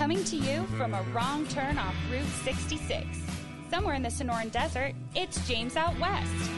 Coming to you from a wrong turn off Route 66. Somewhere in the Sonoran Desert, it's James Out West.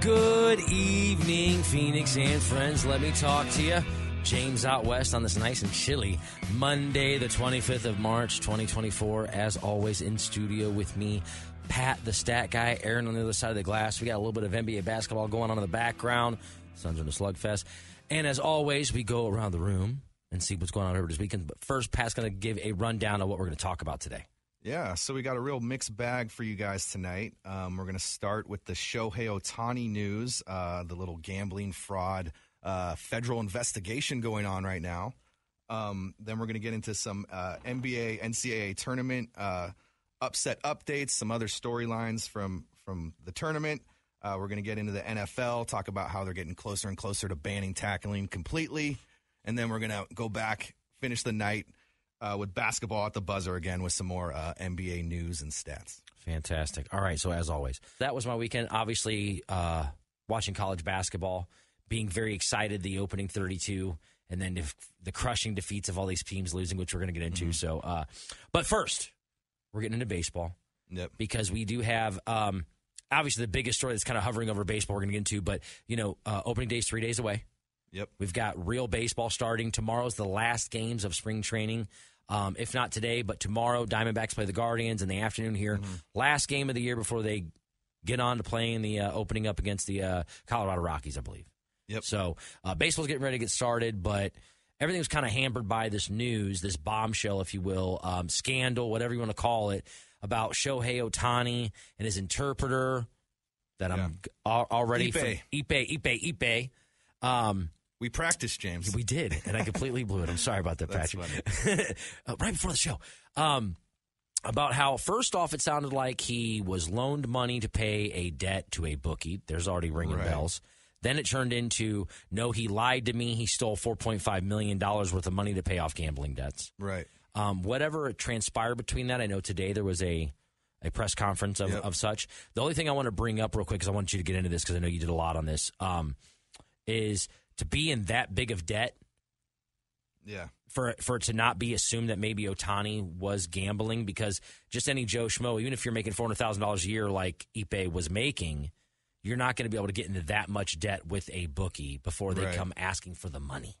Good evening, Phoenix and friends. Let me talk to you. James out west on this nice and chilly Monday, the 25th of March, 2024. As always, in studio with me, Pat, the stat guy, Aaron on the other side of the glass. We got a little bit of NBA basketball going on in the background. Suns in the slugfest. And as always, we go around the room and see what's going on over this weekend. But first, Pat's going to give a rundown of what we're going to talk about today. Yeah, so we got a real mixed bag for you guys tonight. Um, we're going to start with the Shohei Ohtani news, uh, the little gambling fraud uh, federal investigation going on right now. Um, then we're going to get into some uh, NBA, NCAA tournament uh, upset updates, some other storylines from from the tournament. Uh, we're going to get into the NFL, talk about how they're getting closer and closer to banning tackling completely, and then we're going to go back, finish the night uh, with basketball at the buzzer again with some more uh, NBA news and stats. Fantastic. All right. So as always, that was my weekend. Obviously, uh, watching college basketball, being very excited. The opening thirty-two, and then if the crushing defeats of all these teams losing, which we're going to get into. So, uh, but first, we're getting into baseball Yep. because we do have. Um, Obviously, the biggest story that's kind of hovering over baseball we're going to get into, but you know, uh, opening day's three days away. Yep. We've got real baseball starting. Tomorrow's the last games of spring training. Um, if not today, but tomorrow, Diamondbacks play the Guardians in the afternoon here. Last game of the year before they get on to playing the uh, opening up against the uh, Colorado Rockies, I believe. Yep. So uh, baseball's getting ready to get started, but everything was kind of hampered by this news, this bombshell, if you will, um, scandal, whatever you want to call it, about Shohei Ohtani and his interpreter that I'm al- already Ippei. from- Ippei, Ippei, Ippei. Um, We practiced, James. we did, and I completely blew it. I'm sorry about that, Patrick. Uh, right before the show, um, about how first off, it sounded like he was loaned money to pay a debt to a bookie. There's already ringing Right. bells. Then it turned into no, he lied to me. He stole 4.5 million dollars worth of money to pay off gambling debts. right. Um, whatever transpired between that, I know today there was a a press conference of, Yep. of such. The only thing I want to bring up real quick because I want you to get into this because I know you did a lot on this. Um, is to be in that big of debt Yeah. for for it to not be assumed that maybe Ohtani was gambling because just any Joe Schmo, even if you're making four hundred thousand dollars a year like Ippei was making, you're not going to be able to get into that much debt with a bookie before they Right. come asking for the money.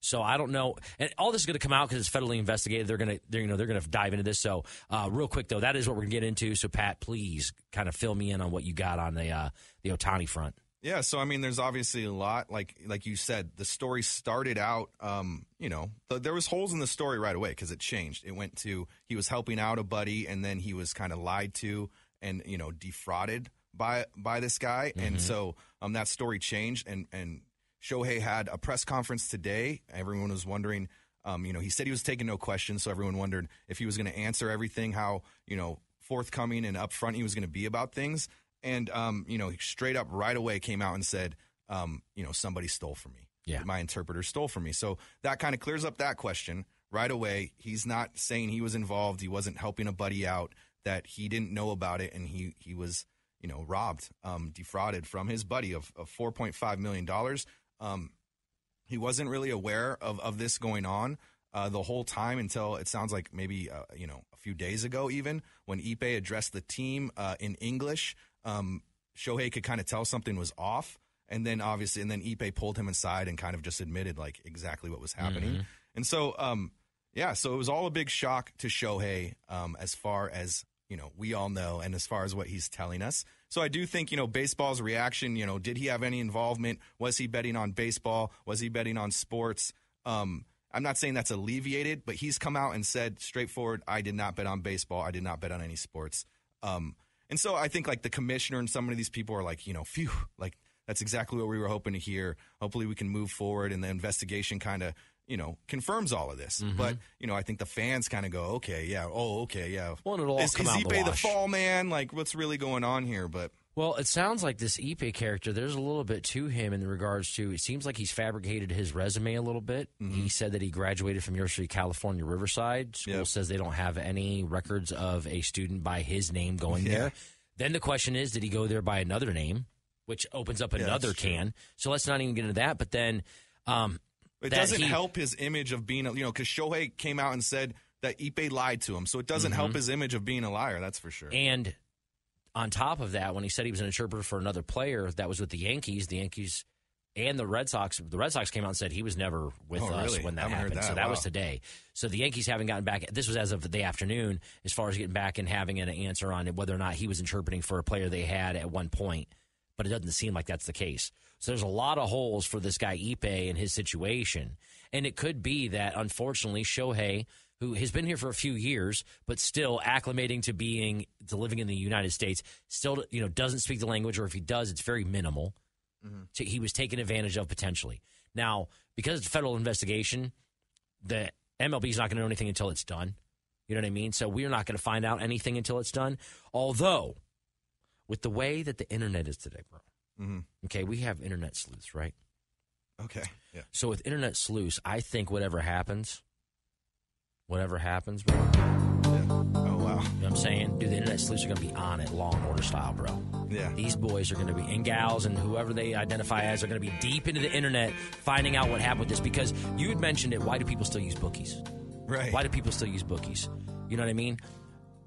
So I don't know, and all this is going to come out because it's federally investigated. They're going to, they're, you know, they're going to dive into this. So, uh, real quick though, that is what we're going to get into. So, Pat, please kind of fill me in on what you got on the uh, the Ohtani front. Yeah, so I mean, there's obviously a lot. Like like you said, the story started out. Um, you know, th- there was holes in the story right away because it changed. It went to he was helping out a buddy, and then he was kind of lied to and you know defrauded by by this guy, and so um that story changed. And and Shohei had a press conference today. Everyone was wondering. Um, you know, he said he was taking no questions, so everyone wondered if he was going to answer everything, how you know forthcoming and upfront he was going to be about things. And um, you know, he straight up right away came out and said, um, you know, somebody stole from me. Yeah. my interpreter stole from me. So that kind of clears up that question right away. He's not saying he was involved. He wasn't helping a buddy out. That he didn't know about it, and he he was you know robbed, um, defrauded from his buddy of, of four point five million dollars. Um, he wasn't really aware of, of this going on uh, the whole time until it sounds like maybe uh, you know a few days ago, even when Ippei addressed the team uh, in English. Um, Shohei could kind of tell something was off, and then obviously, and then Ippei pulled him inside and kind of just admitted like exactly what was happening. And so, um, yeah, so it was all a big shock to Shohei um, as far as you know we all know, and as far as what he's telling us. So I do think you know baseball's reaction. You know, did he have any involvement? Was he betting on baseball? Was he betting on sports? Um, I'm not saying that's alleviated, but he's come out and said straightforward, I did not bet on baseball. I did not bet on any sports. Um, and so I think like the commissioner and some of these people are like, you know, phew, like that's exactly what we were hoping to hear. Hopefully we can move forward and the investigation kind of, you know, confirms all of this. Mm-hmm. But, you know, I think the fans kind of go, okay, yeah, oh, okay, yeah. Well, it'll all is, come is out in the the fall man? Like what's really going on here? But Well, it sounds like this Ippei character, there's a little bit to him in regards to it seems like he's fabricated his resume a little bit. He said that he graduated from University of California Riverside. School Yep. says they don't have any records of a student by his name going Yeah. there. Then the question is, did he go there by another name, which opens up Yeah, another true. can. So let's not even get into that. But then um, It doesn't he- help his image of being, a, you know, because Shohei came out and said that Ippei lied to him. So it doesn't help his image of being a liar. That's for sure. And on top of that, when he said he was an interpreter for another player that was with the Yankees, the Yankees and the Red Sox, the Red Sox came out and said he was never with Oh, us really? when that happened. So that. that was today. So the Yankees haven't gotten back. This was as of the afternoon, as far as getting back and having an answer on whether or not he was interpreting for a player they had at one point. But it doesn't seem like that's the case. So there's a lot of holes for this guy Ippei and his situation, and it could be that unfortunately Shohei who has been here for a few years, but still acclimating to being to living in the United States, still you know doesn't speak the language, or if he does, it's very minimal. So he was taken advantage of potentially. Now, because it's a federal investigation, the MLB is not going to know anything until it's done. You know what I mean? So we're not going to find out anything until it's done. Although, with the way that the internet is today, bro. Mhm. Okay, we have internet sleuths, right? Okay. Yeah. So with internet sleuths, I think whatever happens, whatever happens, bro. Oh wow. You know what I'm saying? Dude, the internet sleuths are going to be on it, Law and Order style, bro. Yeah. These boys are going to be, and gals, and whoever they identify as, are going to be deep into the internet finding out what happened with this. Because you had mentioned it. Why do people still use bookies? Right. Why do people still use bookies? You know what I mean?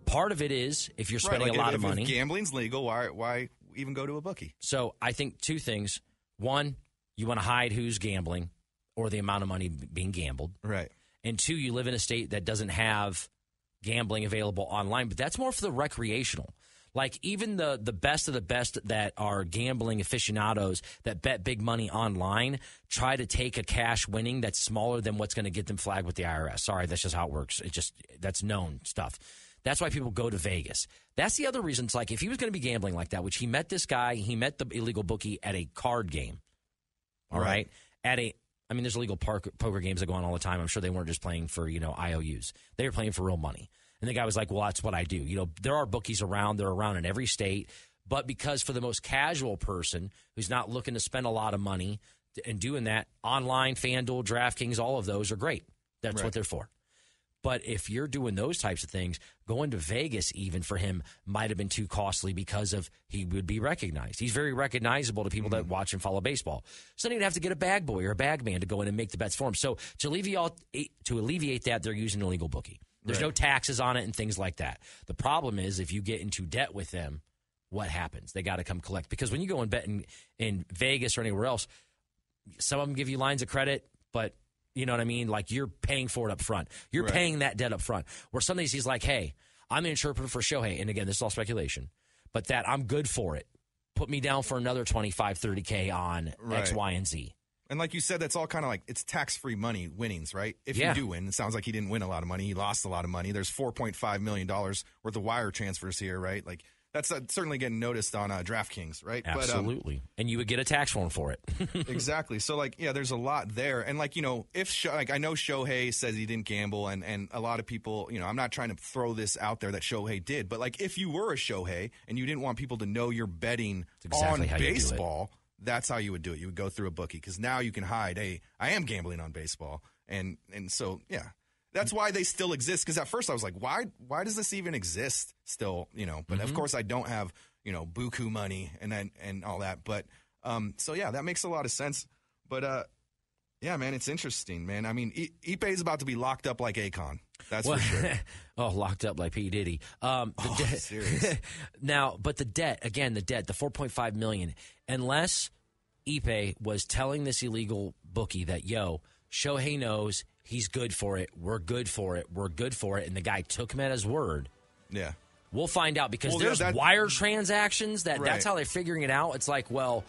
Part of it is if you're Right, spending like a lot if, of money. gambling's legal, why why even go to a bookie? So I think two things. One, you want to hide who's gambling or the amount of money being gambled. Right. And two, you live in a state that doesn't have gambling available online, but that's more for the recreational. Like even the the best of the best that are gambling aficionados that bet big money online try to take a cash winning that's smaller than what's going to get them flagged with the IRS. Sorry, that's just how it works. It just that's known stuff. That's why people go to Vegas. That's the other reason. It's like if he was going to be gambling like that, which he met this guy, he met the illegal bookie at a card game. All right. Right. At a, I mean, there's illegal park, poker games that go on all the time. I'm sure they weren't just playing for, you know, IOUs. They were playing for real money. And the guy was like, well, that's what I do. You know, there are bookies around. They're around in every state. But because for the most casual person who's not looking to spend a lot of money and doing that, online, FanDuel, DraftKings, all of those are great. That's what they're for. But if you're doing those types of things, going to Vegas even for him might have been too costly because of he would be recognized. He's very recognizable to people that mm-hmm. watch and follow baseball. So then he'd have to get a bag boy or a bag man to go in and make the bets for him. So to alleviate to alleviate that, they're using an illegal bookie. There's no taxes on it and things like that. The problem is if you get into debt with them, what happens? They got to come collect because when you go and bet in, in Vegas or anywhere else, some of them give you lines of credit, but you know what I mean? Like you're paying for it up front. You're Right. paying that debt up front. Where some these he's like, hey, I'm an interpreter for Shohei. And again, this is all speculation, but that I'm good for it. Put me down for another 25, 30K on X, Right. Y, and Z. And like you said, that's all kind of like it's tax free money winnings, right? If Yeah. you do win, it sounds like he didn't win a lot of money. He lost a lot of money. There's $4.5 million worth of wire transfers here, right? Like that's uh, certainly getting noticed on uh, DraftKings, right? But, um, Absolutely. and you would get a tax form for it. exactly. So like, yeah, there's a lot there, and like you know, if Sho- like I know Shohei says he didn't gamble, and and a lot of people, you know, I'm not trying to throw this out there that Shohei did, but like if you were a Shohei and you didn't want people to know you're betting exactly on baseball, that's how you would do it. You would go through a bookie because now you can hide. Hey, I am gambling on baseball, and and so yeah. That's why they still exist. Because at first I was like, why? Why does this even exist still? You know. But Mm-hmm. of course I don't have you know buku money and then and all that. But um, so yeah, that makes a lot of sense. But uh, yeah, man, it's interesting, man. I mean, I- Ippei is about to be locked up like Akon. That's Well, for sure. oh, locked up like P Diddy. Um, the Oh, debt- serious. now, but the debt again, the debt, the four point five million. Unless Ippei was telling this illegal bookie that yo, Shohei knows he's good for it. We're good for it. We're good for it, and the guy took him at his word. Yeah. We'll find out because Well, yeah, there's that- wire transactions that Right. that's how they're figuring it out. It's like, well,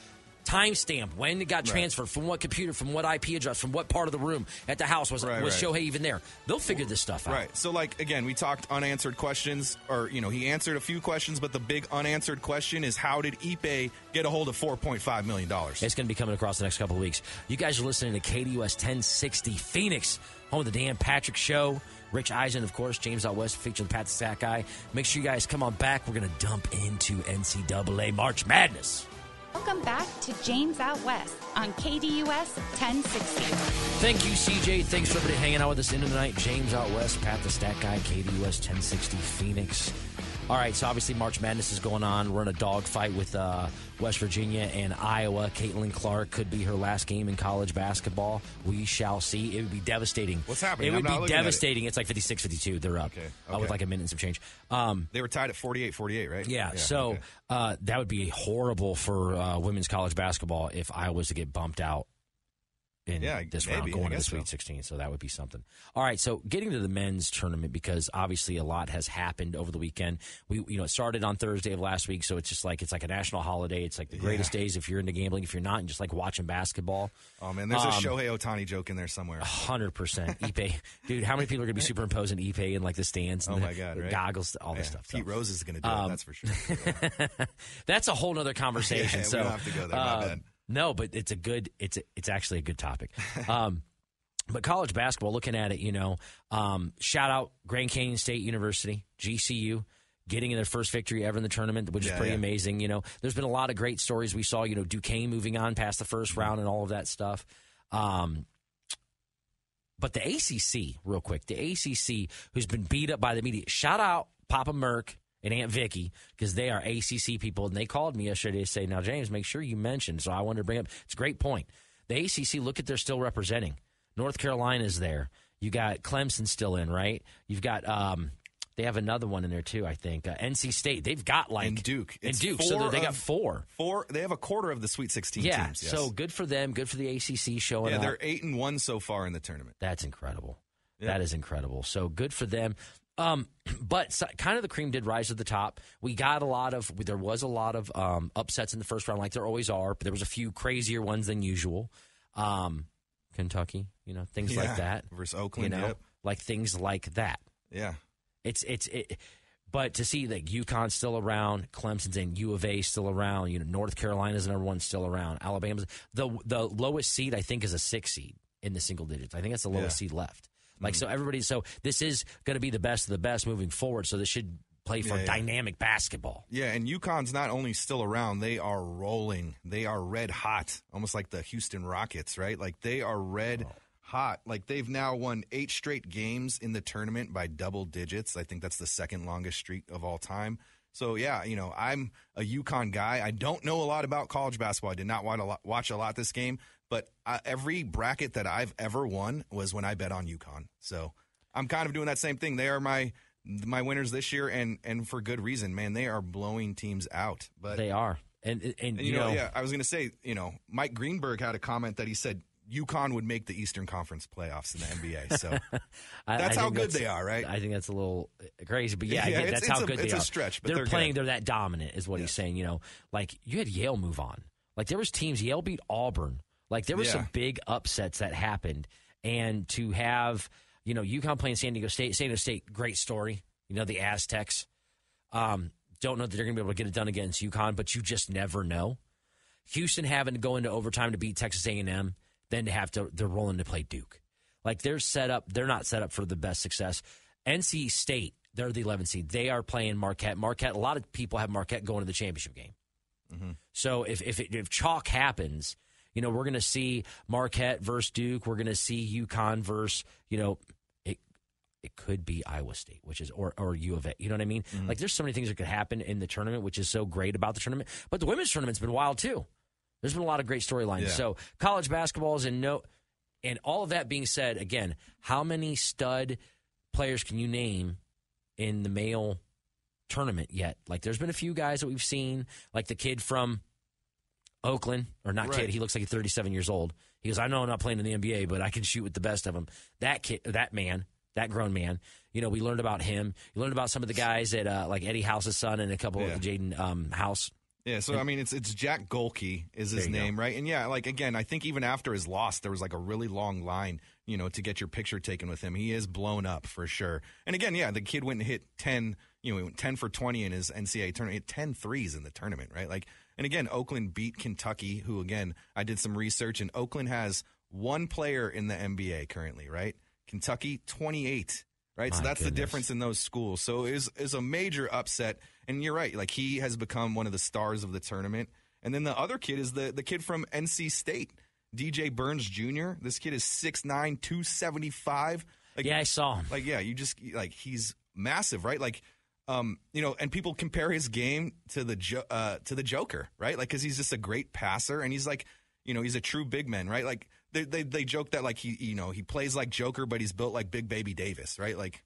timestamp when it got Right. transferred from what computer, from what IP address, from what part of the room at the house was Right, was right. Shohei even there? They'll figure this stuff out. Right. So, like, again, we talked unanswered questions, or, you know, he answered a few questions, but the big unanswered question is how did Ippei get a hold of $4.5 million? It's going to be coming across the next couple of weeks. You guys are listening to KDUS 1060 Phoenix, home of the Dan Patrick Show. Rich Eisen, of course, James Out West featuring Pat the Stat guy. Make sure you guys come on back. We're going to dump into NCAA March Madness. Welcome back to James Out West on KDUS 1060. Thank you, CJ. Thanks for everybody hanging out with us into the night. James Out West, Pat the Stat Guy, KDUS 1060 Phoenix. All right, so obviously March Madness is going on. We're in a dogfight with uh, West Virginia and Iowa. Caitlin Clark could be her last game in college basketball. We shall see. It would be devastating. What's happening? It would be at it. devastating. It's like 56 52. They're up Okay, uh, with like a minute and some change. Um, They were tied at 48-48, right? yeah, so okay. uh, that would be horrible for uh, women's college basketball if Iowa was to get bumped out in Yeah, this maybe. round going to the guess so. Sweet 16. So that would be something. All right, so getting to the men's tournament because obviously a lot has happened over the weekend. We you know it started on Thursday of last week, so it's just like it's like a national holiday. It's like the greatest days if you're into gambling. If you're not, and just like watching basketball. Oh man, there's a um, Shohei Ohtani joke in there somewhere. Hundred percent, Ippei, dude. How many people are going to be superimposing Ippei in like the stands? And Oh the, my God, the right? goggles, all Yeah, this stuff. So- Pete Rose is going to do Um, it. That's for sure. That's a whole other conversation. Yeah, we so don't have to go there, my uh. No, but it's a good. It's a, it's actually a good topic. Um, but college basketball, looking at it, you know, um, shout out Grand Canyon State University, GCU. Getting in their first victory ever in the tournament, which is pretty yeah. amazing. You know, there's been a lot of great stories. We saw, you know, Duquesne moving on past the first Mm-hmm. round and all of that stuff. Um, but the ACC, real quick, the ACC, who's been beat up by the media. Shout out Papa Merck and Aunt Vicky because they are ACC people, and they called me yesterday to say, "Now, James, make sure you mention." So I wanted to bring up. It's a great point. The ACC, look at they're still representing. North Carolina's there. You got Clemson still in, right? You've got. um they have another one in there too, I think. Uh, NC State. They've got like And Duke. and It's Duke. So they got four. Four. They have a quarter of the Sweet 16 Yeah. teams. Yes. So good for them. Good for the ACC showing up. yeah, they're eight and one so far in the tournament. That's incredible. Yeah. That is incredible. So good for them. Um, but so, kind of the cream did rise to the top. We got a lot of there was a lot of um, upsets in the first round, like there always are. But there was a few crazier ones than usual. Um, Kentucky, you know, things Yeah, like that. versus Oakland, You know, Yep. like things like that. Yeah. It's it's it. But to see that UConn's still around, Clemson's and U of A still around, you know, North Carolina's number one still around, Alabama's the the lowest seed I think is a six seed in the single digits. I think that's the lowest Yeah. seed left. Like so, mm. everybody. So this is going to be the best of the best moving forward. So this should play for Yeah, yeah. dynamic basketball. Yeah, and UConn's not only still around, they are rolling. They are red hot, almost like the Houston Rockets, right? Like they are red oh. hot. Like they've now won eight straight games in the tournament by double digits. I think that's the second longest streak of all time. So yeah, you know, I'm a UConn guy. I don't know a lot about college basketball. I did not watch a lot, watch a lot this game, but uh, every bracket that I've ever won was when I bet on UConn. So I'm kind of doing that same thing. They are my my winners this year, and and for good reason, man. They are blowing teams out. But They are, and and, and you, know, yeah, I was going to say, you know, Mike Greenberg had a comment that he said UConn would make the Eastern Conference playoffs in the NBA. So I- that's I how good that's- they are, right? I think that's a little crazy, but yeah, Yeah, that's how a- good it's they a are. stretch, but they're, they're playing. good. They're that dominant, is what he's saying. You know, like you had Yale move on. Like there was teams. Yale beat Auburn. Like there were Yeah. some big upsets that happened, and to have you know UConn playing San Diego State. San Diego State, great story. You know the Aztecs. Um, don't know that they're going to be able to get it done against UConn, but you just never know. Houston having to go into overtime to beat Texas A&M, then to have to they're rolling to play Duke. Like they're set up, they're not set up for the best success. NC State, they're the 11th seed. They are playing Marquette. Marquette. A lot of people have Marquette going to the championship game. So if if, it, if chalk happens, you know we're going to see Marquette versus Duke. We're going to see UConn versus you know it. It could be Iowa State, which is or or U of A. You know what I mean? Mm-hmm. Like there's so many things that could happen in the tournament, which is so great about the tournament. But the women's tournament's been wild too. There's been a lot of great storylines. Yeah. So college basketball is in no. And all of that being said, again, how many stud players can you name in the male tournament yet? Like, there's been a few guys that we've seen, like the kid from Oakland, or not kid. He looks like he's 37 years old. He goes, I know I'm not playing in the NBA, but I can shoot with the best of them. That kid, that man, that grown man. You know, we learned about him. You learned about some of the guys at uh, like Eddie House's son and a couple Yeah. of Jaden um, House. Yeah, so I mean, it's it's Jack Gohlke is his name, right? And yeah, like again, I think even after his loss, there was like a really long line, you know, to get your picture taken with him. He is blown up for sure. And again, yeah, the kid went and hit ten, you know, he went ten for twenty in his NCAA tournament, hit 10 threes in the tournament, right? Like, and again, Oakland beat Kentucky, who again, I did some research, and Oakland has one player in the NBA currently, right? Kentucky twenty eight. Right, so My that's the difference in those schools. So is is a major upset, and you're right. Like he has become one of the stars of the tournament. And then the other kid is the the kid from NC State, DJ Burns Jr. This kid is 6'9", 275. Like, Yeah, I saw him. like yeah, you just like he's massive, right? Like um, you know, and people compare his game to the jo- uh, to the Joker, right? Like, because he's just a great passer, and he's like, you know, he's a true big man, right? Like they, they they joke that like he you know he plays like Joker, but he's built like Big Baby Davis, right? Like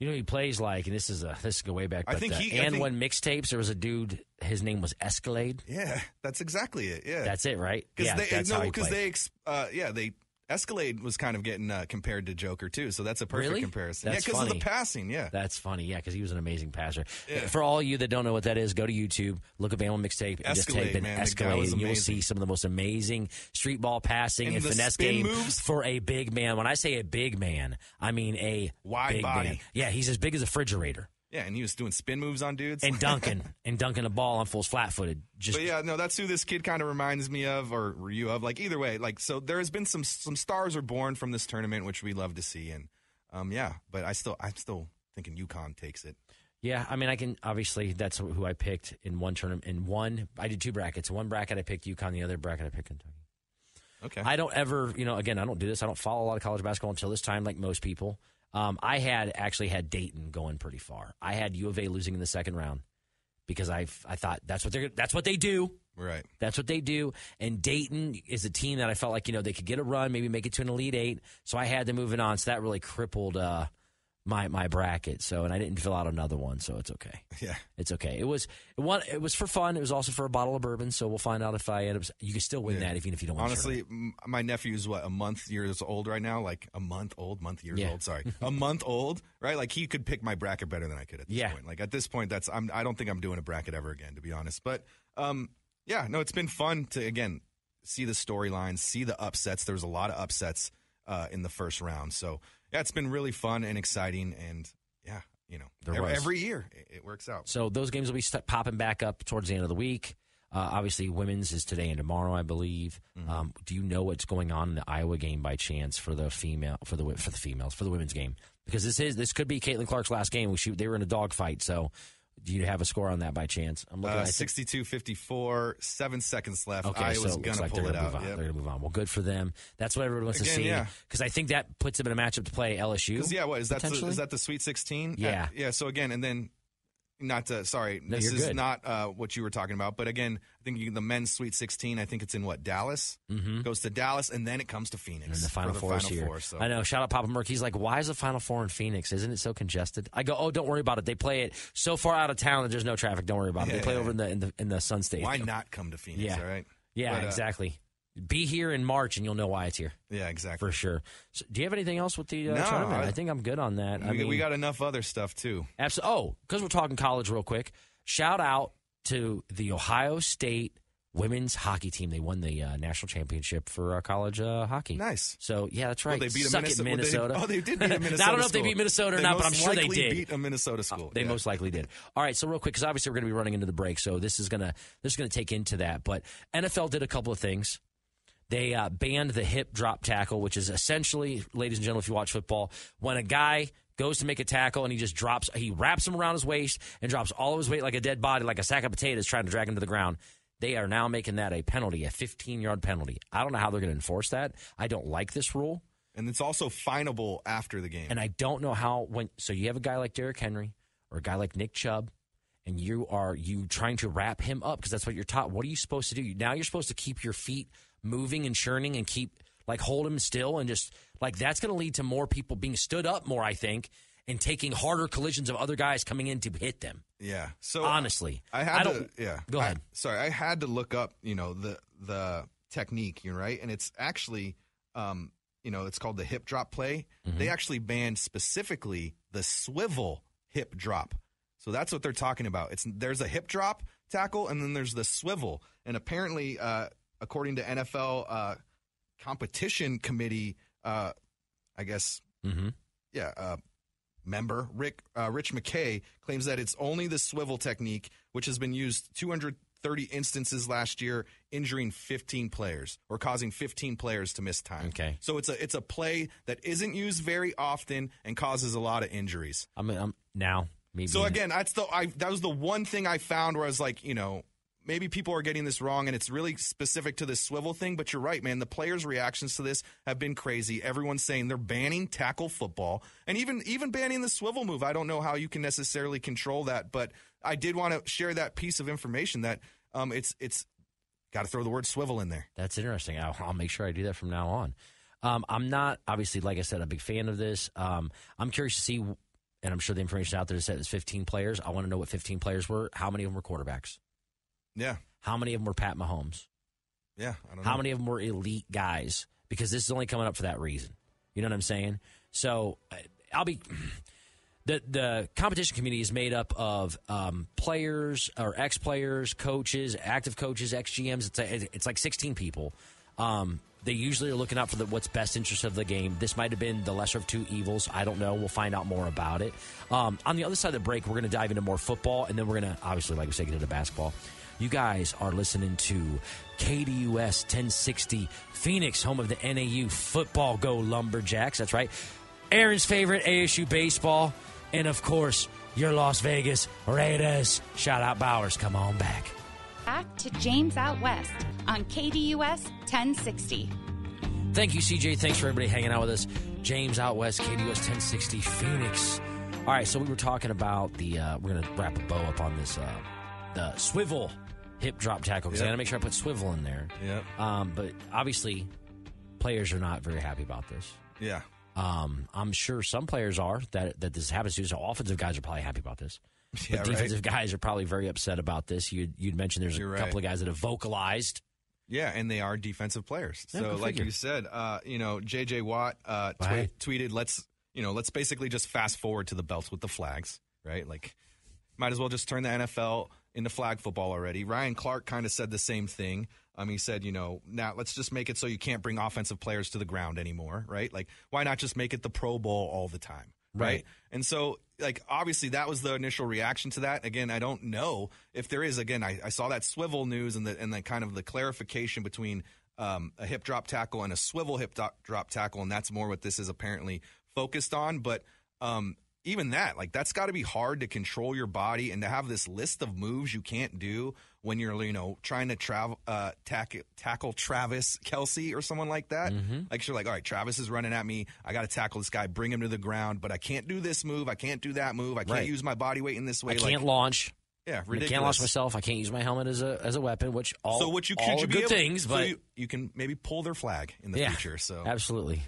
You know, he plays like, and this is a this is go way back. I But think uh, he- I AND1 mixtapes, there was a dude. His name was Escalade. yeah, that's exactly it. Yeah, That's it, right? because Yeah, they no because they uh, yeah they Escalade was kind of getting uh, compared to Joker too, so that's a perfect Really? comparison. That's yeah, because of the passing. Yeah, That's funny, yeah, because he was an amazing passer. Yeah. For all you that don't know what that is, go to YouTube, look up Bama mixtape, and just Escalade, type in man, Escalade, and you'll see some of the most amazing street ball passing and, And finesse game moves. for a big man. When I say a big man, I mean a Wide big body. man. Yeah, he's as big as a refrigerator. Yeah, and he was doing spin moves on dudes And dunking and dunking a ball on full flat footed. Just But yeah, no, that's who this kid kind of reminds me of, or were you of? Like either way, like so, there has been some some stars are born from this tournament, which we love to see, and um, yeah. But I still, I'm still thinking UConn takes it. Yeah, I mean, I can obviously that's who I picked in one tournament. In one, I did two brackets. One bracket I picked UConn, the other bracket I picked Kentucky. Okay, I don't ever, you know, again, I don't do this. I don't follow a lot of college basketball until this time, like most people. Um, I had actually had Dayton going pretty far. I had U of A losing in the second round because I I thought that's what they're that's what they do. right. That's what they do. And Dayton is a team that I felt like you know they could get a run, maybe make it to an elite eight. So I had them moving on. So that really crippled uh, my my bracket. So and I didn't fill out another one. So it's okay. Yeah, It's okay. It was one. It was for fun. It was also for a bottle of bourbon. So we'll find out if I end up. You can still win Yeah. that even if you don't. honestly, m- my nephew's what a month years old right now, like a month old, month years Yeah. old. Sorry, a month old, right? Like he could pick my bracket better than I could at this Yeah. point. Like at this point, that's I'm. I don't think I'm doing a bracket ever again, to be honest. But um, yeah, no, it's been fun to again see the storylines, see the upsets. There was a lot of upsets uh, in the first round, so yeah, it's been really fun and exciting, and yeah, you know, There every, was. every year it, it works out. So those games will be st- popping back up towards the end of the week. Uh, obviously, women's is today and tomorrow, I believe. Mm-hmm. Um, do you know what's going on in the Iowa game by chance for the female for the for the females for the women's game? Because this is this could be Caitlin Clark's last game. She, they were in a dogfight. So, do you have a score on that by chance? I'm looking. Uh, think- 62 54, seven seconds left. Okay, Iowa's so it going looks to like pull they're it gonna out. move on. Yep. They're going to move on. Well, good for them. That's what everyone wants to Again, see. yeah. Because I think that puts them in a matchup to play LSU. Yeah, what is that? The, is that the Sweet Sixteen? Yeah. Uh, yeah. So again, and then not to sorry, No, this is not uh, what you were talking about. But again, I think you, the men's Sweet Sixteen. I think it's in what Dallas Mhm. goes to Dallas, and then it comes to Phoenix And the Final the Four is Final here. Four. So I know. Shout out Papa Merck. He's like, why is the Final Four in Phoenix? Isn't it so congested? I go, oh, don't worry about it. They play it so far out of town that there's no traffic. Don't worry about it. They play yeah. over in the in the in the Sun State. why not come to Phoenix? Yeah. All right. Yeah, But, uh, exactly. Be here in March and you'll know why it's here Yeah, exactly. for sure. So, do you have anything else with the uh, No, tournament? I- I think I'm good on that. I mean, we got enough other stuff too. Abso- oh, because we're talking college real quick. Shout out to the Ohio State women's hockey team. They won the uh, national championship for uh, college uh, hockey. Nice. So yeah, that's right. Well, they beat a Suck Minnesota. it, well, they- oh, they did beat a Minnesota. I don't know if they beat Minnesota or They not, but I'm sure they did. Beat a Minnesota school. They Yeah. most likely did. All right, so real quick, because obviously we're going to be running into the break, so this is gonna this is gonna take into that. But NFL did a couple of things. They uh, banned the hip drop tackle, which is essentially, ladies and gentlemen, if you watch football, when a guy goes to make a tackle and he just drops, he wraps him around his waist and drops all of his weight like a dead body, like a sack of potatoes, trying to drag him to the ground. They are now making that a penalty, a 15 yard penalty. I don't know how they're going to enforce that. I don't like this rule. and it's also finable after the game. And I don't know how when so you have a guy like Derrick Henry or a guy like Nick Chubb, and you are you trying to wrap him up because that's what you're taught. What are you supposed to do? Now you're supposed to keep your feet moving and churning and keep like hold him still and just like that's going to lead to more people being stood up more. I think. And taking harder collisions of other guys coming in to hit them. yeah. So Honestly, I had I don't- to. Yeah. Go I- ahead. sorry, I had to look up. You know the the technique. You're right, and it's actually, um, you know, it's called the hip drop play. Mm-hmm. They actually banned specifically the swivel hip drop. So that's what they're talking about. It's there's a hip drop tackle, and then there's the swivel. And apparently, uh, according to NFL uh, competition committee, uh, I guess Mm-hmm. yeah, uh, member Rick uh, Rich McKay claims that it's only the swivel technique, which has been used 230 instances last year, injuring 15 players or causing 15 players to miss time. Okay. so it's a it's a play that isn't used very often and causes a lot of injuries. I'm, I'm now maybe So again, that's the I that was the one thing I found where I was like, you know, maybe people are getting this wrong and it's really specific to this swivel thing, but you're right, man. The players' reactions to this have been crazy. Everyone's saying they're banning tackle football and even even banning the swivel move. I don't know how you can necessarily control that, but I did want to share that piece of information that um, it's it's got to throw the word swivel in there. That's interesting. I'll, I'll, make sure I do that from now on. Um, I'm not obviously, like I said, a big fan of this. Um, I'm curious to see, and I'm sure the information out there said it's 15 players. I want to know what 15 players were. How many of them were quarterbacks? Yeah. How many of them were Pat Mahomes? Yeah. How many of them were elite guys? Because this is only coming up for that reason. You know what I'm saying? So I'll be. The, the competition committee is made up of um, players or ex players, coaches, active coaches, ex GMs. It's, a, it's like 16 people. Um, they usually are looking out for the, what's best interest of the game. This might have been the lesser of two evils. I don't know. We'll find out more about it. Um, on the other side of the break, we're going to dive into more football, and then we're going to, obviously, like we said, get into basketball. You guys are listening to KDUS 1060 Phoenix, home of the NAU football go Lumberjacks. That's right. Aaron's favorite ASU baseball. And of course, your Las Vegas Raiders. Shout out Bowers. Come on back. Back to James Out West on KDUS 1060. Thank you, CJ. Thanks for everybody hanging out with us. James Out West, KDUS 1060 Phoenix. All right, so we were talking about the. Uh, we're going to wrap a bow up on this. Uh, the swivel hip drop tackle because yep. I got to make sure I put swivel in there. Yeah. Um, but obviously, players are not very happy about this. Yeah. Um, I'm sure some players are that that this happens to. So offensive guys are probably happy about this. Yeah, but defensive right. guys are probably very upset about this. You'd, you'd mentioned there's You're a couple of guys that have vocalized. Yeah, and they are defensive players. Yeah, so, like figure. you said, uh, you know, J.J. Watt uh, tw- tweeted, "Let's, you know, let's basically just fast forward to the belts with the flags, right? Like, might as well just turn the NFL into flag football already." Ryan Clark kind of said the same thing. Um, he said, you know, now let's just make it so you can't bring offensive players to the ground anymore, right? Like, why not just make it the Pro Bowl all the time, right? right? And so, like, obviously, that was the initial reaction to that. Again, I don't know if there is. Again, I, I saw that swivel news and the and the kind of the clarification between um, a hip drop tackle and a swivel hip drop tackle, and that's more what this is apparently focused on. But um, even that, like that's got to be hard to control your body and to have this list of moves you can't do when you're, you know, trying to travel, uh, tack- tackle Travis Kelce or someone like that. Mm-hmm. Like you're like, all right, Travis is running at me. I got to tackle this guy, bring him to the ground, but I can't do this move. I can't do that move. I can't right. use my body weight in this way. I can't launch. Yeah, ridiculous. I can't launch myself. I can't use my helmet as a as a weapon. Which all so what you all should good able, things, so but you, you, can maybe pull their flag in the yeah, future. So absolutely,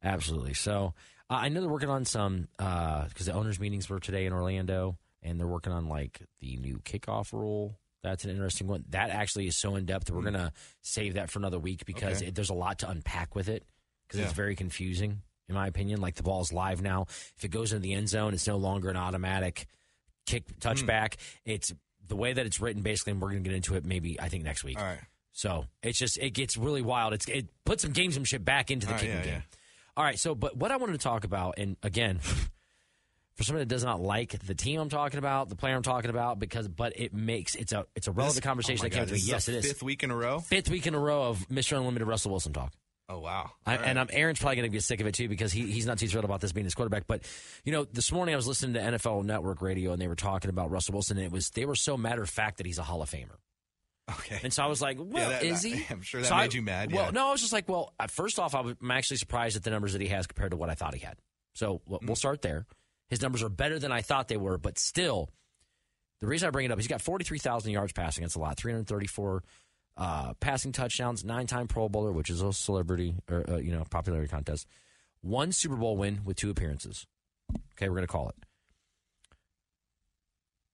absolutely. So uh, I know they're working on some because uh, the owners' meetings were today in Orlando, and they're working on like the new kickoff rule. That's an interesting one. That actually is so in depth. We're mm. gonna save that for another week because okay. it, there's a lot to unpack with it because yeah. it's very confusing in my opinion. Like the ball's live now. If it goes into the end zone, it's no longer an automatic kick touchback. Mm. It's the way that it's written basically, and we're going to get into it maybe I think next week. Right. So it's just it gets really wild. It's it puts some gamesmanship back into the right, kicking yeah, game. Yeah. All right, so but what I wanted to talk about, and again, for somebody that does not like the team I'm talking about, the player I'm talking about, because but it makes it's a it's a relevant this, conversation oh that came to me. Yes, it is fifth week in a row. Fifth week in a row of Mr. Unlimited Russell Wilson talk. Oh wow! I, right. And I'm, Aaron's probably going to get sick of it too because he, he's not too thrilled about this being his quarterback. But you know, this morning I was listening to NFL Network Radio and they were talking about Russell Wilson. and It was they were so matter of fact that he's a Hall of Famer. Okay. And so I was like, well, yeah, that, is he? I'm sure that so made I, you mad. Well, yeah. no, I was just like, well, first off, I'm actually surprised at the numbers that he has compared to what I thought he had. So mm-hmm. we'll start there. His numbers are better than I thought they were, but still, the reason I bring it up, he's got 43,000 yards passing. That's a lot. 334 uh, passing touchdowns, nine-time Pro Bowler, which is a celebrity or uh, you know popularity contest. One Super Bowl win with two appearances. Okay, we're going to call it.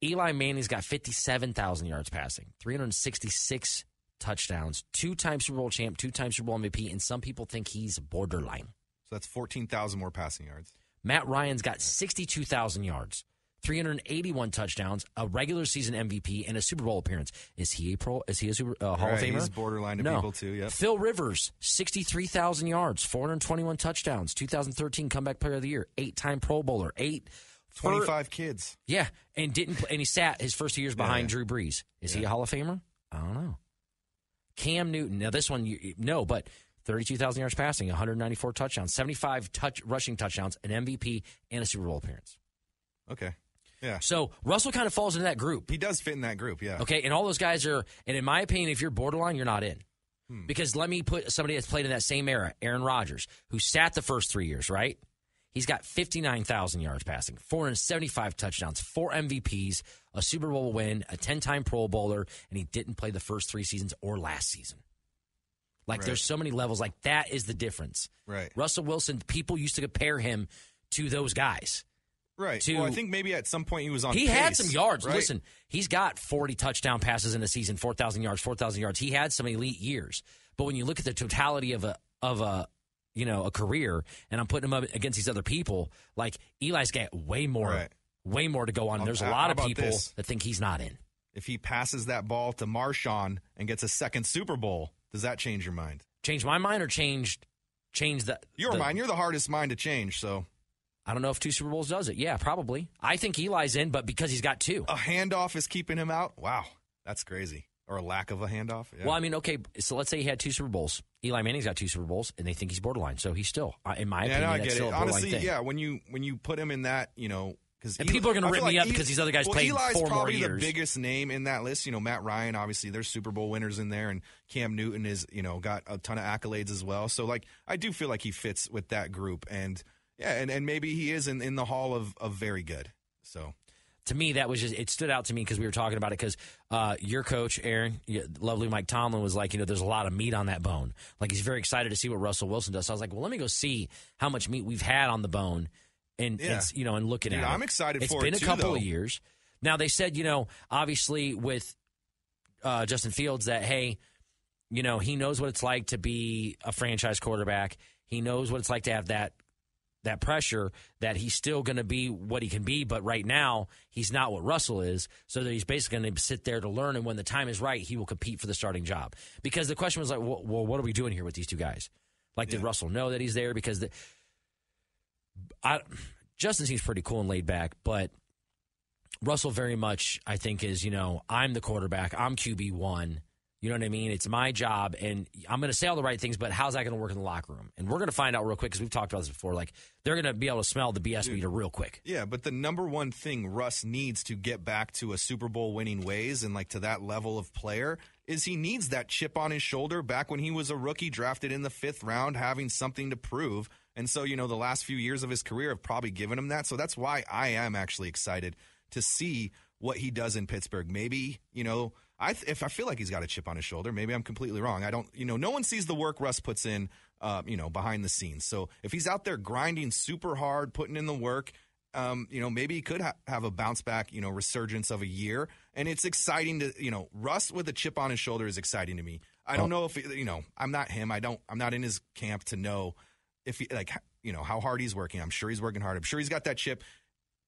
Eli Manning's got 57,000 yards passing, 366 touchdowns, two time Super Bowl champ, two time Super Bowl MVP, and some people think he's borderline. So that's 14,000 more passing yards. Matt Ryan's got 62,000 yards, 381 touchdowns, a regular season MVP, and a Super Bowl appearance. Is he a pro? Is he a Super uh, Hall right, of Famer? He's borderline to no. people too. Yeah. Phil Rivers, 63,000 yards, 421 touchdowns, 2013 Comeback Player of the Year, eight time Pro Bowler, eight 25 kids. Yeah, and didn't play, and he sat his first two years behind yeah, Drew Brees. Is yeah. he a Hall of Famer? I don't know. Cam Newton. Now this one, you, no, but 32,000 yards passing, 194 touchdowns, 75 touch rushing touchdowns, an MVP, and a Super Bowl appearance. Okay. Yeah. So Russell kind of falls into that group. He does fit in that group, yeah. Okay, and all those guys are, and in my opinion, if you're borderline, you're not in. Hmm. Because let me put somebody that's played in that same era, Aaron Rodgers, who sat the first three years, right? He's got 59,000 yards passing, 475 touchdowns, four MVPs, a Super Bowl win, a 10 time Pro Bowler, and he didn't play the first three seasons or last season. Like, Right. there's so many levels. Like, that is the difference. Right. Russell Wilson, people used to compare him to those guys. Right. to- well, I think maybe at some point he was on He had some yards. right? Listen, he's got 40 touchdown passes in a season, 4,000 yards, 4,000 yards. He had some elite years. But when you look at the totality of a of a you know, a career and I'm putting him up against these other people, like Eli's got way more Right. way more to go on. There's a lot of people this? that think he's not in. If he passes that ball to Marshawn and gets a second Super Bowl, does that change your mind? Change my mind or changed change the Your the- mind. You're the hardest mind to change. So I don't know if two Super Bowls does it. Yeah, probably. I think Eli's in, but because he's got two. a handoff is keeping him out. Wow, that's crazy. Or a lack of a handoff. Yeah. Well, I mean, okay, so let's say he had two Super Bowls. Eli Manning's got two Super Bowls, and they think he's borderline. So he's still, uh, in my yeah, opinion, no, I that's get still it. a borderline Honestly, thing. yeah. When you when you put him in that, you know, because And people are gonna rip me up because these other guys well, played Eli's four more probably years. the biggest name in that list. You know, Matt Ryan. Obviously, there's Super Bowl winners in there, and Cam Newton is you know got a ton of accolades as well. So like, I do feel like he fits with that group, and yeah, and, and maybe he is in, in the hall of of very good. So to me, that was just it stood out to me because we were talking about it because uh, your coach, Aaron, lovely Mike Tomlin, was like, you know, there's a lot of meat on that bone. Like he's very excited to see what Russell Wilson does. So I was like, well, let me go see how much meat we've had on the bone, and, Yeah. and you know, and looking Dude, at it. I'm excited It's for been it a too, couple though. of years. Now they said, you know, obviously with uh, Justin Fields, that hey, you know, he knows what it's like to be a franchise quarterback. He knows what it's like to have that that pressure that he's still going to be what he can be, but right now he's not what Russell is. So that he's basically going to sit there to learn, and when the time is right, he will compete for the starting job. Because the question was like, well, well what are we doing here with these two guys? Like, did Russell know that he's there? Because the, I, Justin seems pretty cool and laid back, but Russell very much, I think, is you know, I'm the quarterback, I'm QB one. You know what I mean? It's my job, and I'm going to say all the right things, but how's that going to work in the locker room? And we're going to find out real quick because we've talked about this before. Like they're going to be able to smell the BS meter real quick. Yeah, but the number one thing Russ needs to get back to a Super Bowl winning ways and like to that level of player is he needs that chip on his shoulder back when he was a rookie drafted in the fifth round, having something to prove. And so, you know, the last few years of his career have probably given him that. So that's why I am actually excited to see what he does in Pittsburgh. Maybe, you know, I th- if I feel like he's got a chip on his shoulder, maybe I'm completely wrong. I don't, you know, no one sees the work Russ puts in, uh, you know, behind the scenes. So if he's out there grinding super hard, putting in the work, um, you know, maybe he could ha- have a bounce back, you know, resurgence of a year. And it's exciting to, you know, Russ with a chip on his shoulder is exciting to me. I don't know if, you know, I'm not him. I don't, I'm not in his camp to know if he, like, you know, how hard he's working. I'm sure he's working hard. I'm sure he's got that chip.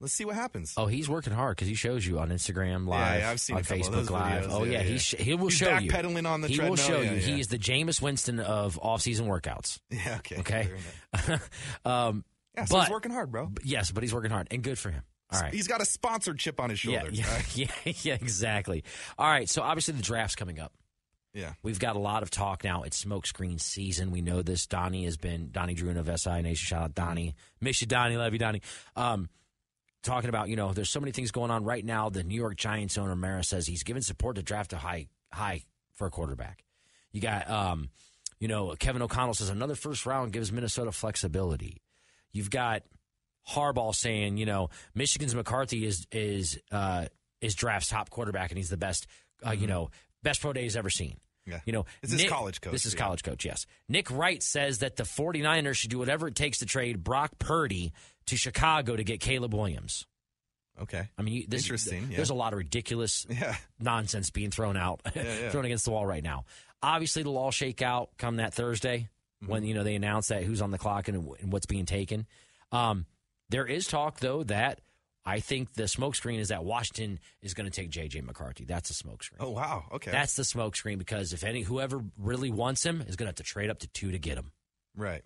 Let's see what happens. Oh, he's working hard because he shows you on Instagram Live, yeah, I've seen on a couple of Facebook Live. videos. Oh Yeah, yeah. He, sh- he will He's show you. backpedaling on the he will show you. He is the Jameis Winston of off-season workouts. Yeah, okay. Okay. Um, Yeah, so But- he's working hard, bro. but yes, but he's working hard and good for him. All right. He's got a sponsored chip on his shoulder. Yeah, yeah, right? yeah, yeah, exactly. All right, so obviously the draft's coming up. yeah. We've got a lot of talk now. It's smokescreen season. We know this. Donnie has been Donnie Drew of SI Nation. Shout out Donnie. Miss you, Donnie. Love you, Donnie. Um, talking about you know, there's so many things going on right now. The New York Giants owner Mara says he's given support to draft a high high for a quarterback. You got um, you know, Kevin O'Connell says another first round gives Minnesota flexibility. You've got Harbaugh saying, you know, Michigan's McCarthy is is uh, is draft's top quarterback and he's the best, uh, you know, best pro day he's ever seen. Yeah. You know, This is college coach, This is yeah. college coach, yes. Nick Wright says that the 49ers should do whatever it takes to trade Brock Purdy to Chicago to get Caleb Williams. Okay. I mean, this, Interesting, yeah. There's a lot of ridiculous Yeah. nonsense being thrown out, yeah. thrown against the wall right now. Obviously, it'll all shake out come that Thursday Mm-hmm. when you know they announce that who's on the clock and, and what's being taken. Um, there is talk though that I think the smokescreen is that Washington is going to take JJ McCarthy. That's a smokescreen. Oh wow. Okay. That's the smokescreen because if any whoever really wants him is going to have to trade up to two to get him. right.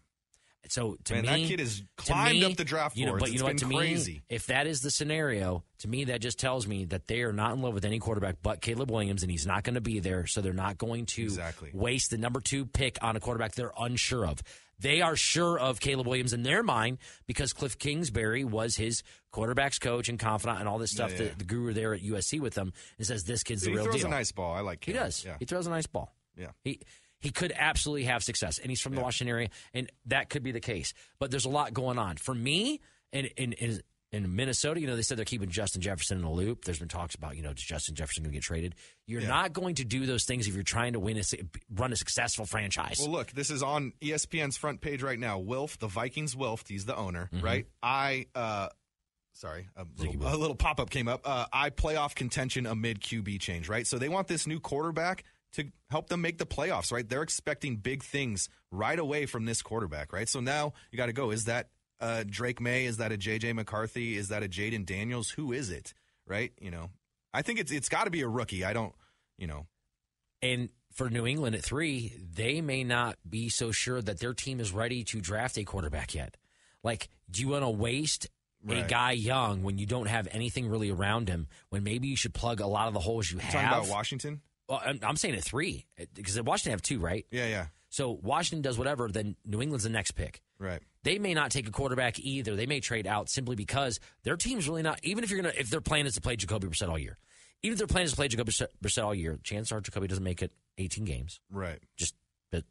So to Man, me, that kid has climbed me, up the draft you know. But you It's know what? To crazy. me, if that is the scenario, to me that just tells me that they are not in love with any quarterback but Caleb Williams, and he's not going to be there. So they're not going to Exactly. waste the number two pick on a quarterback they're unsure of. They are sure of Caleb Williams in their mind because Cliff Kingsbury was his quarterback's coach and confidant and all this stuff. Yeah, yeah. The, the guru there at USC with them and says this kid's the real deal. he throws a nice ball. I like. he does. Yeah. He throws a nice ball. Yeah. He he could absolutely have success, and he's from the Washington area, and that could be the case. But there's a lot going on for me. And in, in in Minnesota, you know, they said they're keeping Justin Jefferson in a loop. There's been talks about, you know, Justin Jefferson going to get traded? You're Yeah. not going to do those things if you're trying to win a run a successful franchise. Well, look, this is on ESPN's front page right now. Wilf, the Vikings Wilf, he's the owner, right? I, uh, sorry, a little, a little pop up came up. Uh, I playoff contention amid QB change, right? So they want this new quarterback to help them make the playoffs, right? They're expecting big things right away from this quarterback, right? So now you got to go. Is that uh, Drake Maye? Is that a JJ McCarthy? Is that a Jayden Daniels? Who is it, right? You know, I think it's it's got to be a rookie. I don't, you know, And for New England at three, they may not be so sure that their team is ready to draft a quarterback yet. Like, do you want to waste a guy young when you don't have anything really around him? When maybe you should plug a lot of the holes you have. talking about Washington. Well, I'm, I'm saying a three eh, because Washington have two, right? Yeah, yeah, So Washington does whatever, then New England's the next pick. right. They may not take a quarterback either. They may trade out simply because their team's really not. Even if you're gonna, if their plan is to play Jacoby Brissett all year, even if their plan is to play Jacoby Brissett- all year, chances are Jacoby doesn't make it 18 games. Right. Just but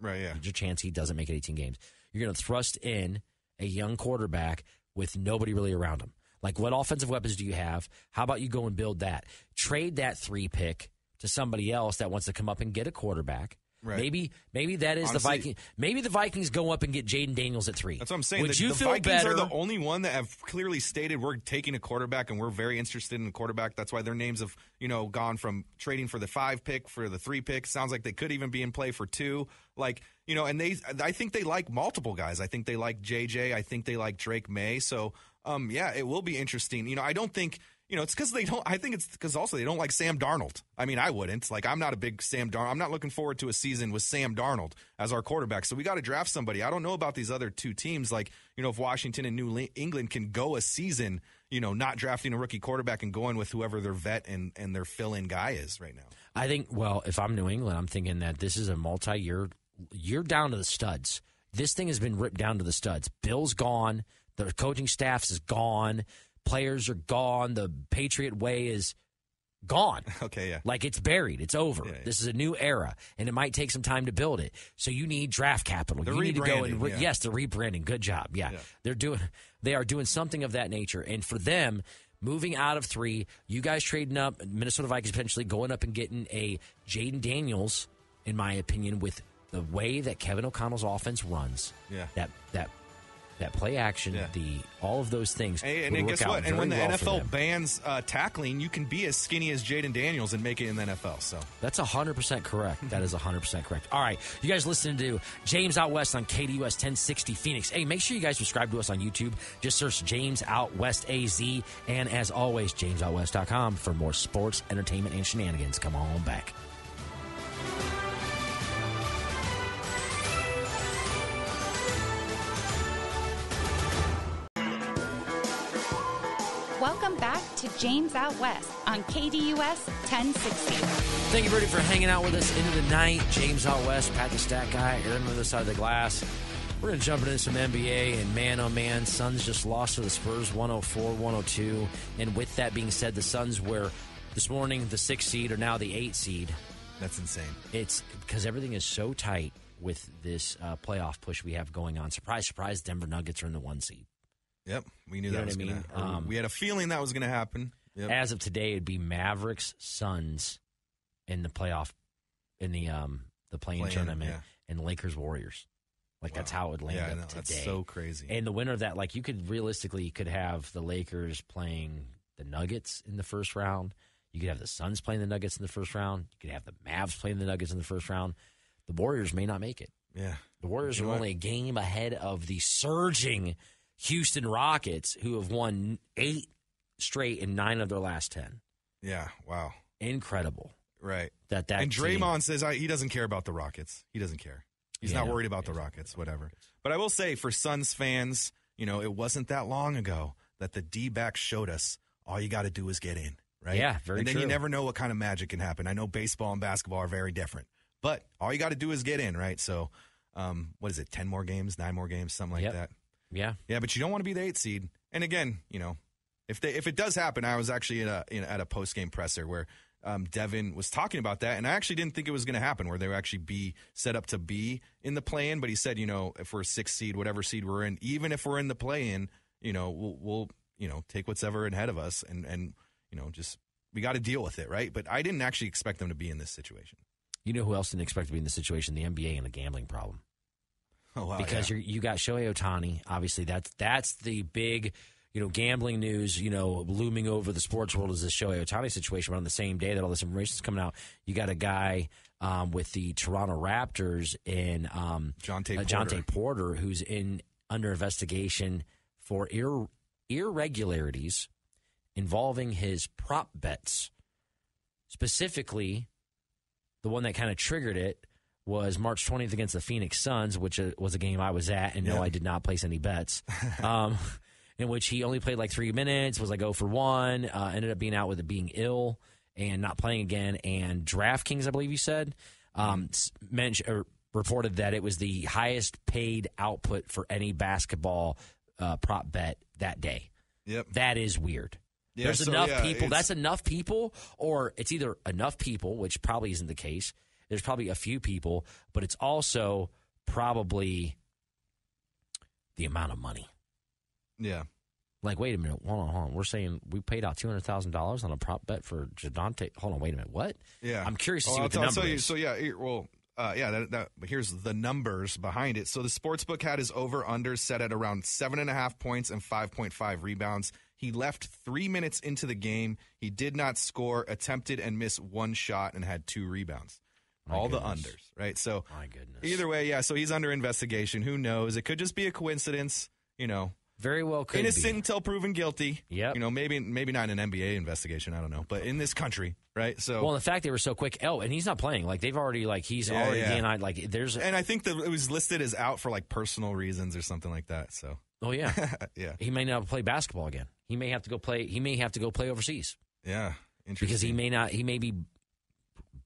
Right, yeah. there's a chance he doesn't make it 18 games. You're going to thrust in a young quarterback with nobody really around him. Like, what offensive weapons do you have? How about you go and build that? Trade that three pick to somebody else that wants to come up and get a quarterback. Right. Maybe, maybe that is the Honestly- Viking. Maybe the Vikings go up and get Jayden Daniels at three. That's what I'm saying. Would the, you the feel Vikings better? are the only one that have clearly stated we're taking a quarterback and we're very interested in a quarterback. That's why their names have, you know, gone from trading for the five pick for the three pick. Sounds like they could even be in play for two. Like, you know, and they I think they like multiple guys. I think they like JJ. I think they like Drake Maye. So um yeah, it will be interesting. You know, I don't think you know, it's because they don't. I think it's because also they don't like Sam Darnold. I mean, I wouldn't. Like, I'm not a big Sam Darnold. I'm not looking forward to a season with Sam Darnold as our quarterback. So we got to draft somebody. I don't know about these other two teams. Like, you know, if Washington and New England can go a season, you know, not drafting a rookie quarterback and going with whoever their vet and and their fill-in guy is right now. I think. Well, if I'm New England, I'm thinking that this is a multi-year. You're down to the studs. This thing has been ripped down to the studs. Bill's gone. The coaching staffs is gone. Players are gone. The Patriot way is gone. Okay, yeah. Like it's buried. It's over. Yeah, yeah. This is a new era, and it might take some time to build it. So you need draft capital. They're you need to go and re- yeah. yes, they're rebranding. Good job. Yeah. Yeah. they're doing. They are doing something of that nature, and for them. Moving out of three, you guys trading up, Minnesota Vikings potentially going up and getting a Jayden Daniels, in my opinion, with the way that Kevin O'Connell's offense runs. Yeah. That that that play action, Yeah. the all of those things. Hey, and guess what? And when the well NFL bans uh, tackling, you can be as skinny as Jayden Daniels and make it in the NFL. So That's 100% correct. That is 100% correct. All right. You guys listening to James Out West on KDUS 1060 Phoenix. Hey, make sure you guys subscribe to us on YouTube. Just search James Out West AZ. And as always, jamesoutwest.com for more sports, entertainment, and shenanigans. Come on back. Welcome back to James Out West on KDUS 1060. Thank you, Bertie, for hanging out with us into the night. James Out West, Pat the Stat Guy, Aaron on the other side of the glass. We're going to jump into some NBA, and man, oh man, Suns just lost to the Spurs 104 102. And with that being said, the Suns were this morning the sixth seed, are now the eight seed. that's insane. It's because everything is so tight with this uh, playoff push we have going on. Surprise, surprise, Denver Nuggets are in the one seed. Yep, we knew You that was I going mean? to. Um, we had a feeling that was going to happen. Yep. As of today, it'd be Mavericks, Suns in the playoff, in the um the playing Play-in, tournament, yeah. and Lakers Warriors. Like that's how it would land yeah, up today. That's so crazy. and the winner of that, like you could realistically, you could have the Lakers playing the Nuggets in the first round. You could have the Suns playing the Nuggets in the first round. You could have the Mavs playing the Nuggets in the first round. The Warriors may not make it. yeah, The Warriors You are know what? only a game ahead of the surging Houston Rockets, who have won eight straight in nine of their last ten. yeah. Wow. Incredible Right. that that and team- Draymond says I, he doesn't care about the Rockets. He doesn't care. He's Yeah, not worried about the Rockets. Whatever. But I will say, for Suns fans, you know, it wasn't that long ago that the D backs showed us all you got to do is get in. Right. Yeah, very And then true. you never know what kind of magic can happen. I know baseball and basketball are very different, but all you got to do is get in. Right. So. Um, what is it? Ten more games, nine more games, something like Yep. that. Yeah. Yeah, but you don't want to be the eight seed. And again, you know, if they if it does happen, I was actually in a in, at a post game presser where um, Devin was talking about that, and I actually didn't think it was going to happen, where they would actually be set up to be in the play in. But he said, you know, if we're a six seed, whatever seed we're in, even if we're in the play in, you know, we'll, we'll you know take what's ever ahead of us, and and you know just we got to deal with it, right? But I didn't actually expect them to be in this situation. You know who else didn't expect to be in this situation? The NBA and the gambling problem. Oh wow! because yeah. you're, you got Shohei Ohtani. Obviously, that's that's the big, you know, gambling news. You know, looming over the sports world is this Shohei Ohtani situation. But on the same day that all this information is coming out, you got a guy um, with the Toronto Raptors in um, Jontay uh, Jontay Porter, who's in under investigation for ir- irregularities involving his prop bets. Specifically, the one that kind of triggered it was March 20th against the Phoenix Suns, which uh, was a game I was at, and no, Yeah. I did not place any bets. um, in which he only played like three minutes, was like 0 for 1, uh, ended up being out with it being ill and not playing again. And DraftKings, I believe you said, um, mentioned, or reported that it was the highest paid output for any basketball uh, prop bet that day. Yep. That is weird. Yeah, There's so, enough yeah, people. That's enough people, or it's either enough people, which probably isn't the case. There's probably a few people, but it's also probably the amount of money. Yeah. Like, wait a minute, hold on, hold on. We're saying we paid out two hundred thousand dollars on a prop bet for Jadante. Hold on, wait a minute, what? Yeah, I'm curious to Oh, see I'll what the tell- number you- is. So yeah, here- well, uh, yeah. That, that, but here's the numbers behind it. So the sports book had his over under set at around seven and a half points and five point five rebounds. He left three minutes into the game. He did not score, attempted and missed one shot, and had two rebounds. My All the unders, right? So My goodness. either way, yeah. So he's under investigation. Who knows? It could just be a coincidence. You know, very well could innocent be. until proven guilty. Yeah, You know, maybe maybe not an NBA investigation. I don't know, but in this country, right? So Well, the fact they were so quick. Oh, and he's not playing. Like they've already like he's Yeah, already yeah. DNI. Like there's. And I think that it was listed as out for like personal reasons or something like that. So Oh yeah. yeah, he may not play basketball again. He may have to go play. He may have to go play overseas yeah, interesting. because he may not. He may be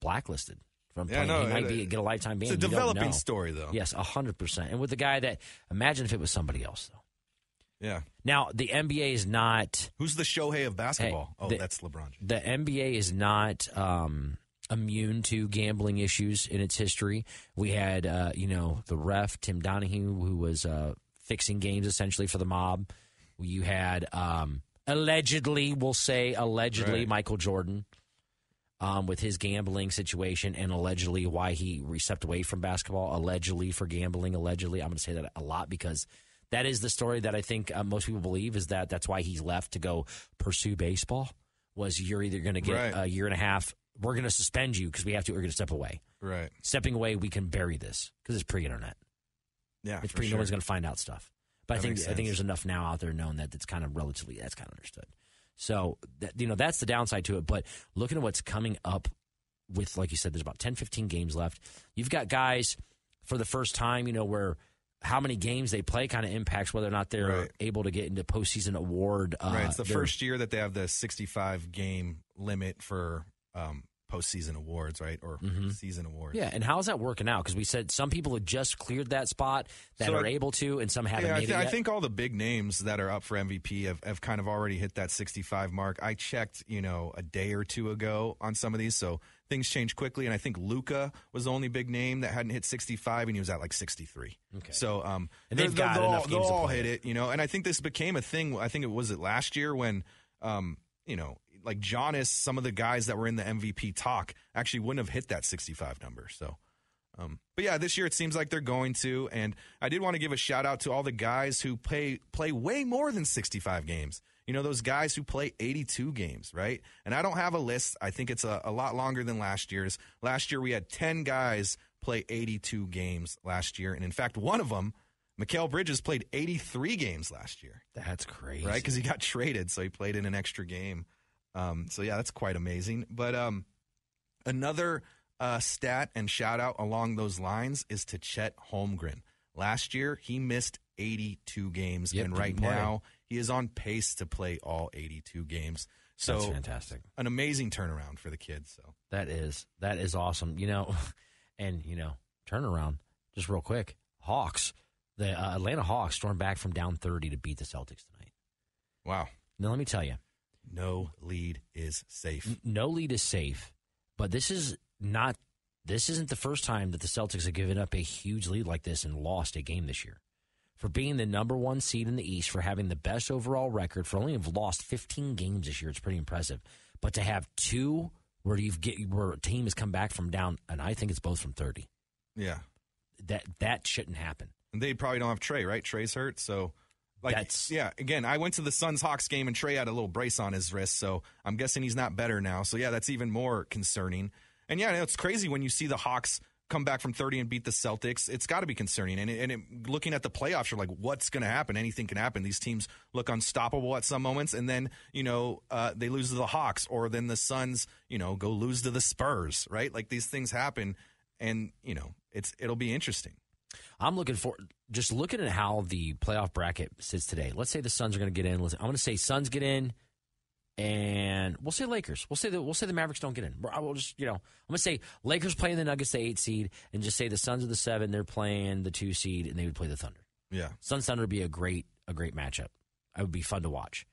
blacklisted from Yeah, playing. no, he might be get a lifetime ban. it's a developing story though. Yes, hundred percent. And with the guy that imagine if it was somebody else though. yeah. Now the NBA is not. Who's the Shohei of basketball? Hey, oh, the- that's LeBron. James. the NBA is not um, immune to gambling issues in its history. We had, uh, you know, the ref Tim Donaghy, who was uh, fixing games essentially for the mob. You had um, allegedly, we'll say allegedly, Right. Michael Jordan. Um, with his gambling situation and allegedly why he stepped away from basketball, allegedly for gambling, allegedly. I'm going to say that a lot because that is the story that I think uh, most people believe is that that's why he's left to go pursue baseball. Was you're either going to get Right. a year and a half, we're going to suspend you because we have to, we're going to step away. Right. Stepping away, we can bury this because it's pre-internet. Yeah. It's pre. sure. No one's going to find out stuff. But I think I think there's enough now out there known that it's kind of relatively that's kind of understood. So that, you know that's the downside to it. But looking at what's coming up with, like you said, there's about 10, 15 games left. You've got guys for the first time, you know, where how many games they play kind of impacts whether or not they're Right. able to get into postseason award. Uh, right. It's the first year that they have the 65 game limit for um, postseason awards, right? Or Mhm. season awards. Yeah, and how's that working out? Because we said some people have just cleared that spot that So are I- able to, and some haven't Yeah, I, it I think all the big names that are up for MVP have, have kind of already hit that 65 mark. I checked, you know, a day or two ago on some of these, so things change quickly. And I think Luka was the only big name that hadn't hit 65, and he was at like 63. Okay. So, um, And they've got they'll, enough all- they'll games to all hit it, you know. And I think this became a thing. I think it was it last year when, um, you know, like Giannis, some of the guys that were in the MVP talk actually wouldn't have hit that 65 number. So. Um, but yeah, this year it seems like they're going to, and I did want to give a shout out to all the guys who play play way more than 65 games. You know, those guys who play 82 games, right? And I don't have a list. I think it's a, a lot longer than last year's. Last year we had 10 guys play 82 games last year, and in fact, one of them, Mikal Bridges, played 83 games last year that's crazy, right? Because he got traded, so he played in an extra game. Um, so yeah, that's quite amazing. But um, another uh, stat and shout out along those lines is to Chet Holmgren. Last year, he missed 82 games, Yep, and right now he is on pace to play all 82 games. So that's fantastic. an amazing turnaround for the kids. So That is that is awesome. You know, and you know, turnaround. just real quick. Hawks, the uh, Atlanta Hawks stormed back from down 30 to beat the Celtics tonight. Wow. Now, let me tell you, No lead is safe. no lead is safe, but this is not. This isn't the first time that the Celtics have given up a huge lead like this and lost a game this year. For being the number one seed in the East, for having the best overall record, for only have lost 15 games this year, it's pretty impressive. But to have two where you've get where a team has come back from down, and I think it's both from 30. Yeah. That that shouldn't happen. And they probably don't have Trey, right? Trey's hurt, so like That's- yeah. Again, I went to the Suns Hawks game and Trey had a little brace on his wrist, so I'm guessing he's not better now. So yeah, that's even more concerning. And yeah, it's crazy when you see the Hawks come back from 30 and beat the Celtics. It's got to be concerning. And it, and it, looking at the playoffs, you're like, what's going to happen? Anything can happen. These teams look unstoppable at some moments, and then you know uh, they lose to the Hawks, or then the Suns, you know, go lose to the Spurs, right? Like these things happen, and you know, it's it'll be interesting. I'm looking for just looking at how the playoff bracket sits today. Let's say the Suns are going to get in. Let's, I'm going to say Suns get in, and we'll say Lakers. We'll say the we'll say the Mavericks don't get in. I will just you know I'm going to say Lakers playing the Nuggets the eight seed, and just say the Suns are the seven. They're playing the two seed, and they would play the Thunder. Yeah. Suns Thunder would be a great a great matchup. It would be fun to watch.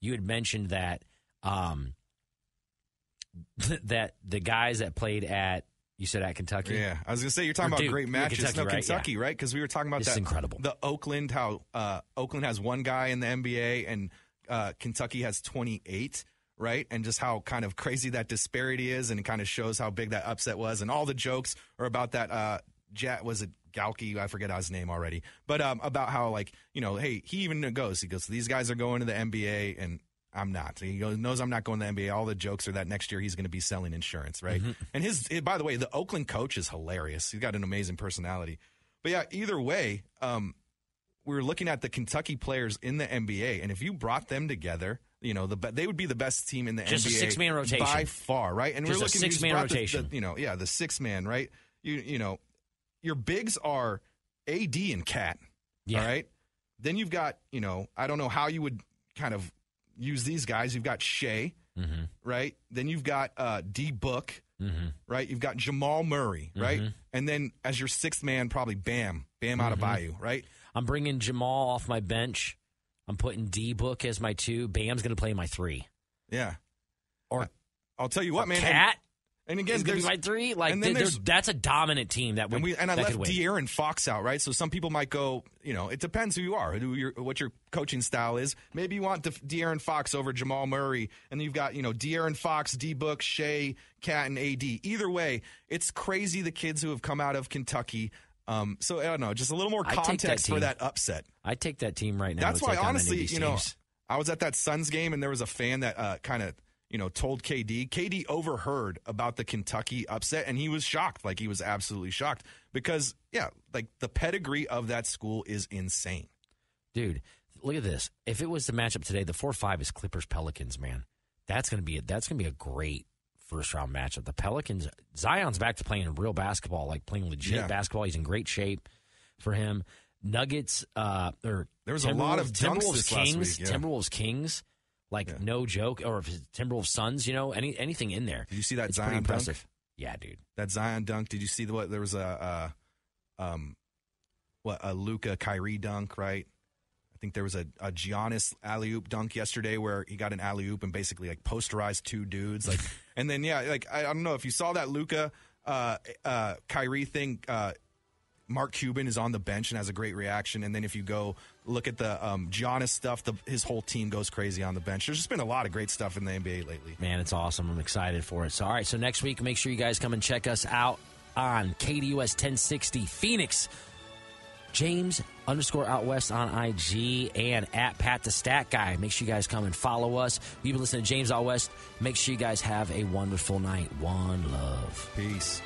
You had mentioned that um, that the guys that played at you said at Kentucky. Yeah, I was gonna say you're talking Or about Duke. great Yeah, matches. Kentucky, no, right? Kentucky, right? Because we were talking about This that incredible. The Oakland, how uh, Oakland has one guy in the NBA and uh, Kentucky has 28, right? And just how kind of crazy that disparity is, and it kind of shows how big that upset was. And all the jokes are about that. Uh, Jet was it Gohlke? I forget his name already, but um, about how like you know, hey, he even goes. He goes, these guys are going to the NBA, and I'm not. He knows I'm not going to the NBA. All the jokes are that next year he's going to be selling insurance, right? And his, eh, by the way, the Oakland coach is hilarious. He's got an amazing personality. But yeah, either way, um, we were looking at the Kentucky players in the NBA, and if you brought them together, you know, the be- they would be the best team in the Just a NBA six-man rotation. by far, right? And Just we're looking just six-man brought the- rotation. the- you know, yeah, the six man, right? You you know, your bigs are AD and Cat. Yeah. All right. Then you've got, you know, I don't know how you would kind of use these guys. You've got Shai, Mm-hmm. right? Then you've got uh, D Book, Mm-hmm. right? You've got Jamal Murray, right? Mhm. And then as your sixth man, probably Bam, Bam out of Mm-hmm. Bayou, right? I'm bringing Jamal off my bench. I'm putting D Book as my two. Bam's going to play my three. Yeah. Or I'll tell you what, man. Cat And, again, going to be there's, my three. Like and then there's, there's- that's a dominant team that would. and we and I left. De'Aaron Fox out, right? So some people might go, you know, it depends who you are, who your what your coaching style is. Maybe you want De- De'Aaron Fox over Jamal Murray, and you've got you know De'Aaron Fox, D Book, Shai, Cat, and AD. Either way, it's crazy the kids who have come out of Kentucky. Um, so I don't know, just a little more I'd that context for that upset. I take that team right now. That's why, take on any of honestly, you know, teams. I was at that Suns game and there was a fan that uh, kind of, you know, told KD. KD overheard about the Kentucky upset and he was shocked. Like he was absolutely shocked because, yeah, like the pedigree of that school is insane. dude. Look at this. If it was the matchup today, the four five is Clippers Pelicans. Man, that's gonna be a, that's gonna be a great first round matchup. The Pelicans, Zion's back to playing real basketball, like playing legit Yeah. basketball. He's in great shape for him. Nuggets, uh, or There was a lot of Timberwolves- dunks Timberwolves this last Kings, week, yeah. Timberwolves Kings, like Yeah. no joke, or if it's Timberwolves Suns, you know, any anything in there. Did you see that It's Zion pretty dunk? impressive. Yeah, dude. That Zion dunk. Did you see the, what? There was a, uh, um, what, a Luka Kyrie dunk, right? I think there was a, a Giannis alley oop dunk yesterday where he got an alley oop and basically like posterized two dudes. Like, and then yeah, like I, I don't know if you saw that Luka uh, uh, Kyrie thing. Uh, Mark Cuban is on the bench and has a great reaction. And then if you go look at the um, Giannis stuff, the, his whole team goes crazy on the bench. There's just been a lot of great stuff in the NBA lately. Man, it's awesome. I'm excited for it. So, all right. So next week, make sure you guys come and check us out on KDUS 1060 Phoenix. James underscore out west on IG and at Pat the Stat Guy. Make sure you guys come and follow us. You've been listening to James Out West. Make sure you guys have a wonderful night. One love. Peace.